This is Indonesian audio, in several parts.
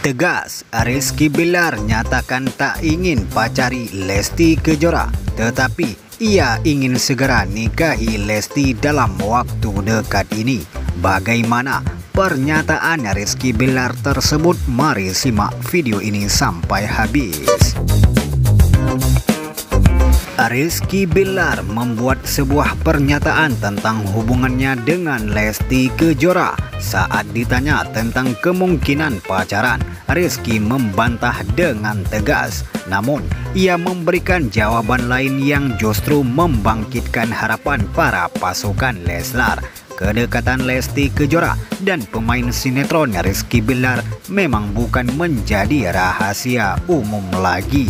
Tegas, Rizky Bilar nyatakan tak ingin pacari Lesti Kejora, tetapi ia ingin segera nikahi Lesti dalam waktu dekat ini. Bagaimana pernyataan Rizky Bilar tersebut? Mari simak video ini sampai habis. Rizky Bilar membuat sebuah pernyataan tentang hubungannya dengan Lesti Kejora. Saat ditanya tentang kemungkinan pacaran, Rizky membantah dengan tegas. Namun, ia memberikan jawaban lain yang justru membangkitkan harapan para pasukan Leslar. Kedekatan Lesti Kejora dan pemain sinetron Rizky Bilar memang bukan menjadi rahasia umum lagi.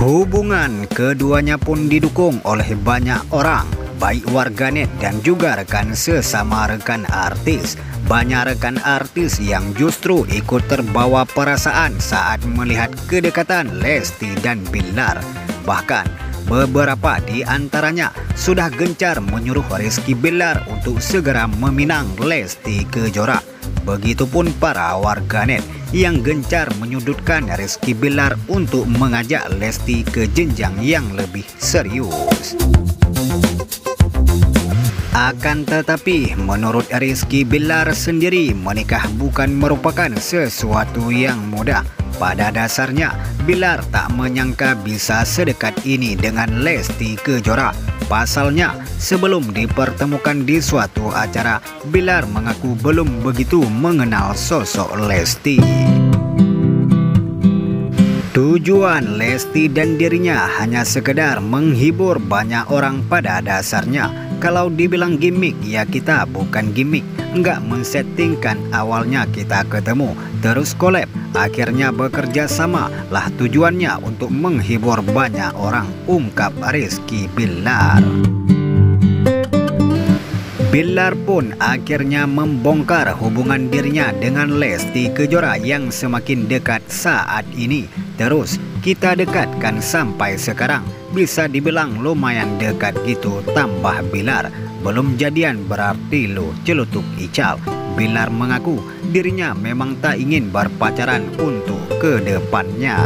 Hubungan keduanya pun didukung oleh banyak orang, baik warganet dan juga rekan sesama rekan artis. Banyak rekan artis yang justru ikut terbawa perasaan saat melihat kedekatan Lesti dan Bilar. Bahkan beberapa di antaranya sudah gencar menyuruh Rizky Bilar untuk segera meminang Lesti Kejora. Begitupun para warganet yang gencar menyudutkan Rizky Bilar untuk mengajak Lesti ke jenjang yang lebih serius. Akan tetapi, menurut Rizky Bilar sendiri, menikah bukan merupakan sesuatu yang mudah. Pada dasarnya, Bilar tak menyangka bisa sedekat ini dengan Lesti Kejora. Pasalnya, sebelum dipertemukan di suatu acara, Bilar mengaku belum begitu mengenal sosok Lesti. Tujuan Lesti dan dirinya hanya sekedar menghibur banyak orang pada dasarnya. Kalau dibilang gimmick, ya kita bukan gimmick. Enggak mensettingkan awalnya kita ketemu, terus collab, akhirnya bekerja sama lah tujuannya untuk menghibur banyak orang, ungkap Rizky Bilar. Bilar pun akhirnya membongkar hubungan dirinya dengan Lesti Kejora yang semakin dekat saat ini. Terus kita dekatkan sampai sekarang bisa dibilang lumayan dekat gitu tambah Bilar. Belum jadian berarti lo celutuk ical. Bilar mengaku dirinya memang tak ingin berpacaran untuk ke depannya.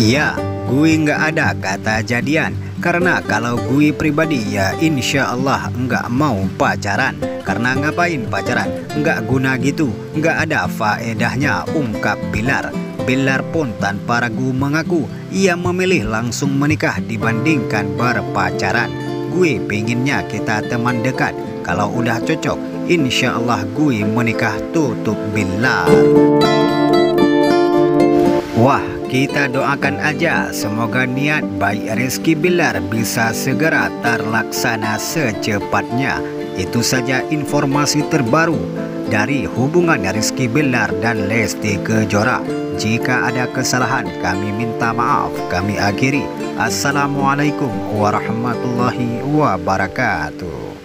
Iya, gue nggak ada kata jadian. Karena kalau gue pribadi ya insya Allah nggak mau pacaran Karena ngapain pacaran? Nggak guna gitu, nggak ada faedahnya ungkap Bilar Bilar pun tanpa ragu mengaku ia memilih langsung menikah dibandingkan berpacaran Gue pinginnya kita teman dekat Kalau udah cocok insya Allah gue menikah tutup Bilar Wah kita doakan aja semoga niat baik Rizky Bilar bisa segera terlaksana secepatnya. Itu saja informasi terbaru dari hubungan Rizky Bilar dan Lesti Kejora. Jika ada kesalahan kami minta maaf. Kami akhiri. Assalamualaikum warahmatullahi wabarakatuh.